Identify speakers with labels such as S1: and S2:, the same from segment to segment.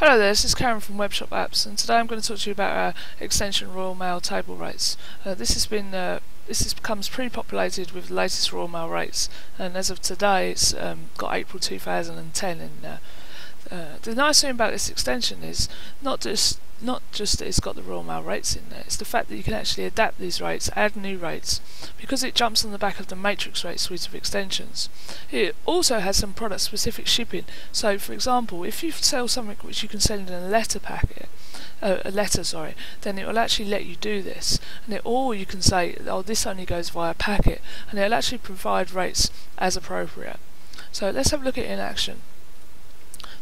S1: Hello there, this is Karen from Webshop Apps and today I'm going to talk to you about our extension Royal Mail table rates. Uh, this has been uh, this is, becomes pre-populated with the latest Royal Mail rates and as of today it's um, got April 2010 in there. Uh, the nice thing about this extension is not just not just that it's got the Royal Mail rates in there, it's the fact that you can actually adapt these rates, add new rates, because it jumps on the back of the Matrix rate suite of extensions. It also has some product specific shipping, so for example, if you sell something which you can send in a letter packet, uh, a letter, sorry, then it will actually let you do this. And it, or you can say, oh, this only goes via packet, and it'll actually provide rates as appropriate. So let's have a look at it in action.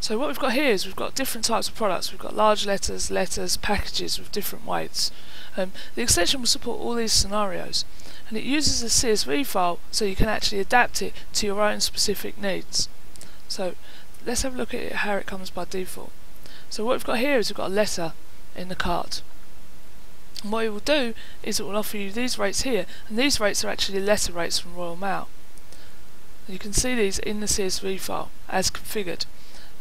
S1: So what we've got here is we've got different types of products. We've got large letters, letters, packages with different weights. Um, the extension will support all these scenarios and it uses a CSV file so you can actually adapt it to your own specific needs. So let's have a look at how it comes by default. So what we've got here is we've got a letter in the cart. And what it will do is it will offer you these rates here and these rates are actually letter rates from Royal Mail. You can see these in the CSV file as configured.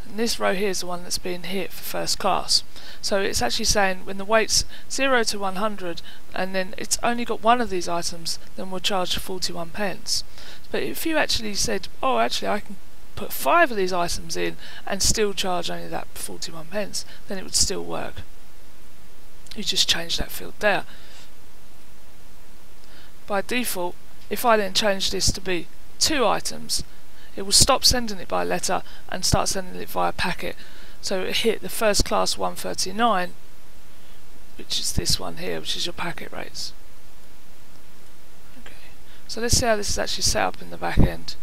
S1: And this row here is the one that's being hit for first class. So it's actually saying when the weight's 0 to 100 and then it's only got one of these items, then we'll charge 41 pence. But if you actually said, oh actually I can put five of these items in and still charge only that 41 pence, then it would still work. You just change that field there. By default, if I then change this to be two items, it will stop sending it by letter and start sending it via packet. So it hit the first class 139, which is this one here, which is your packet rates. Okay, so let's see how this is actually set up in the back end.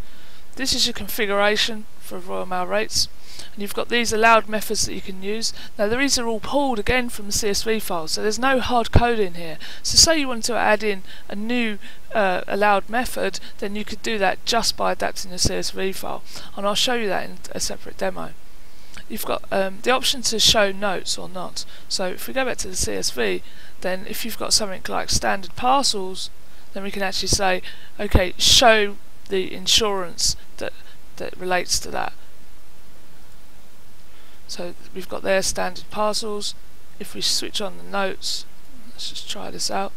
S1: This is your configuration for Royal Mail rates and you've got these allowed methods that you can use. Now these are all pulled again from the CSV file, so there's no hard code in here. So say you want to add in a new uh, allowed method, then you could do that just by adapting the CSV file, and I'll show you that in a separate demo. You've got um, the option to show notes or not. So if we go back to the CSV, then if you've got something like standard parcels, then we can actually say, okay, show the insurance that that relates to that. So we've got their standard parcels. If we switch on the notes, let's just try this out.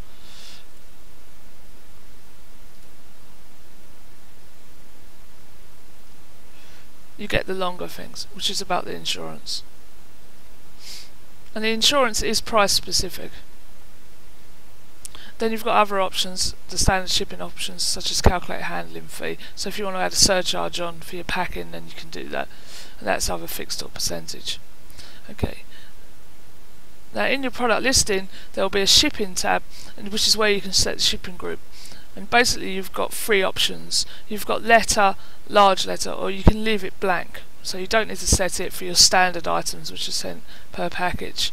S1: You get the longer things, which is about the insurance. And the insurance is price specific. Then you've got other options, the standard shipping options, such as calculate handling fee. So if you want to add a surcharge on for your packing, then you can do that. And that's either fixed or percentage. Okay. Now in your product listing, there will be a shipping tab, which is where you can set the shipping group. And basically you've got three options. You've got letter, large letter, or you can leave it blank. So you don't need to set it for your standard items, which are sent per package.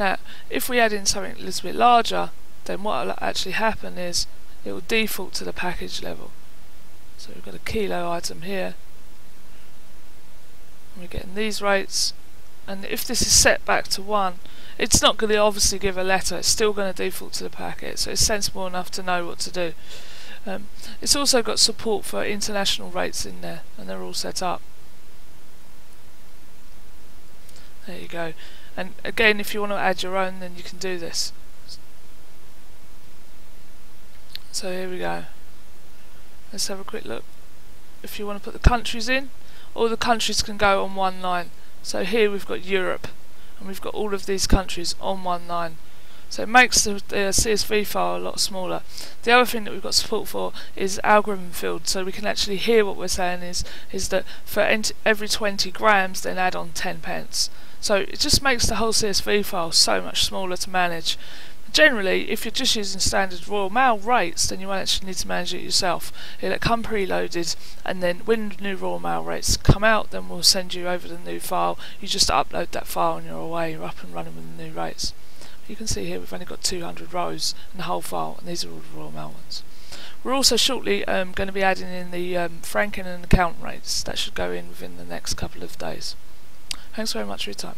S1: Now, if we add in something a little bit larger, then what will actually happen is it will default to the package level. So we've got a kilo item here. We're getting these rates. And if this is set back to 1, it's not going to obviously give a letter, it's still going to default to the packet, so it's sensible enough to know what to do. Um, it's also got support for international rates in there, and they're all set up. There you go. And again, if you want to add your own, then you can do this. So here we go. Let's have a quick look. If you want to put the countries in, all the countries can go on one line. So here we've got Europe, and we've got all of these countries on one line. So it makes the, CSV file a lot smaller. The other thing that we've got support for is algorithm field, so we can actually hear what we're saying is is that for every 20 grams, then add on 10 pence. So it just makes the whole CSV file so much smaller to manage. Generally, if you're just using standard Royal Mail rates, then you won't actually need to manage it yourself. It'll come preloaded, and then when new Royal Mail rates come out, then we'll send you over the new file. You just upload that file and you're away, you're up and running with the new rates. You can see here we've only got 200 rows in the whole file, and these are all the Royal Mail ones. We're also shortly um, going to be adding in the um, franking and account rates. That should go in within the next couple of days. Thanks very much for your time.